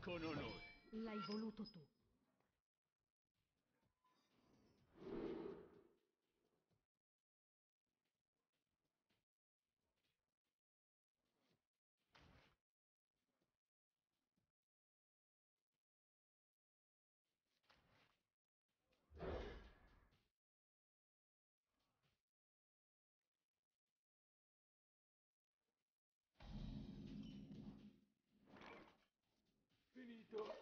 con onore. L'hai voluto tu. Finito.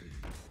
Fammi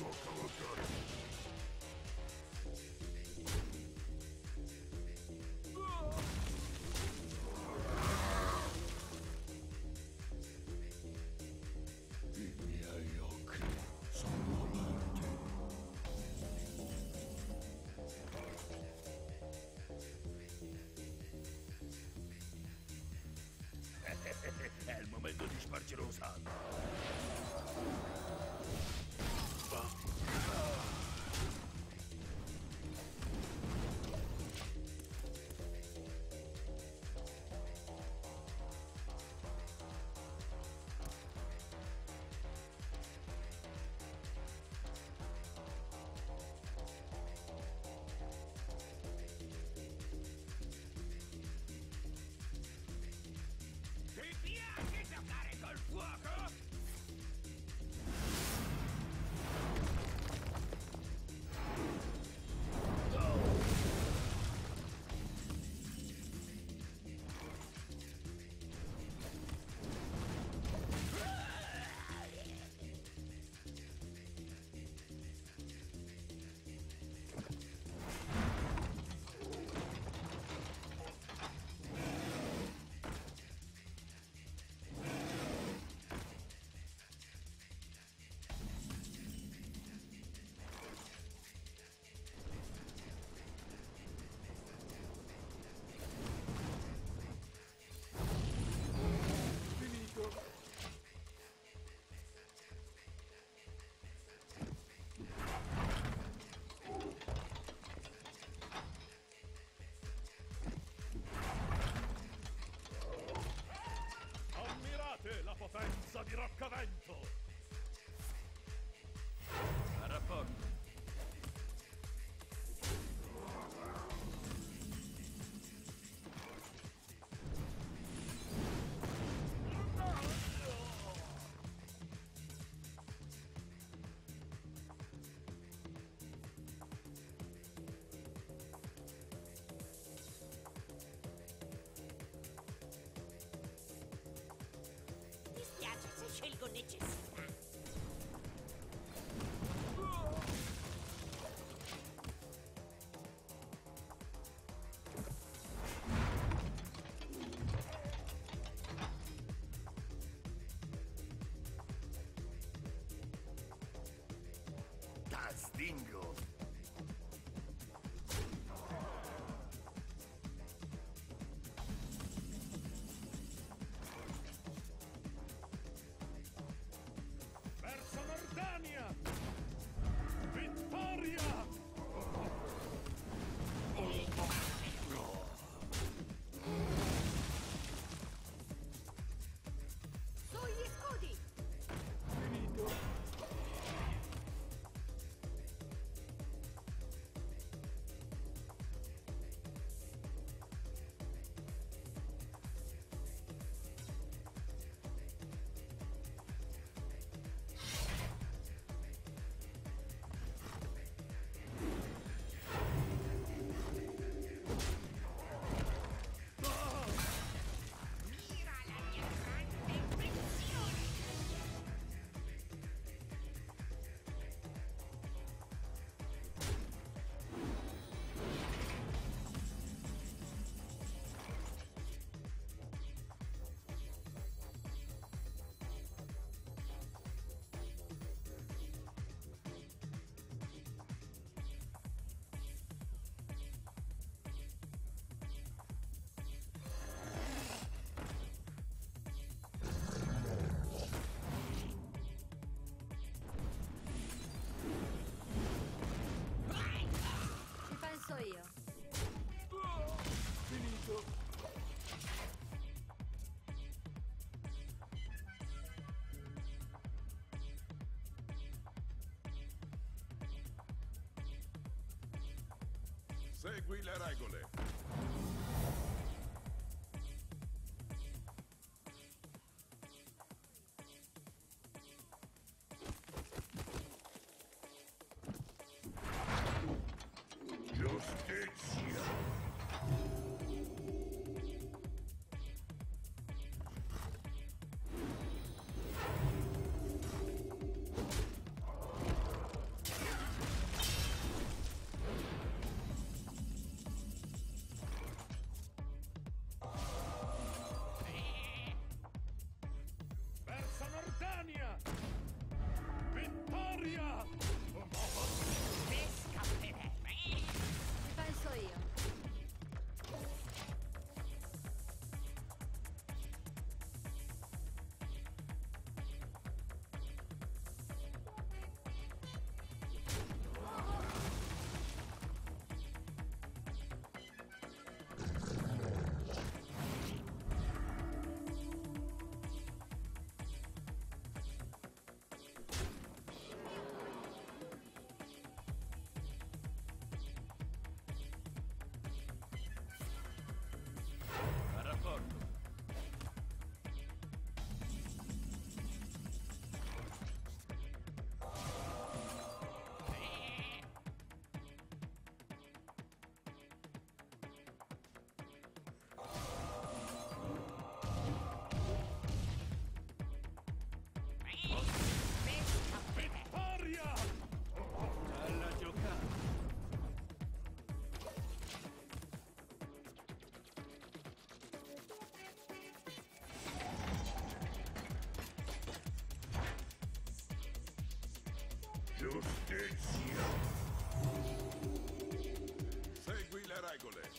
Pronto a go niches. Dingo. Segui le regole. giustizia. Segui le regole.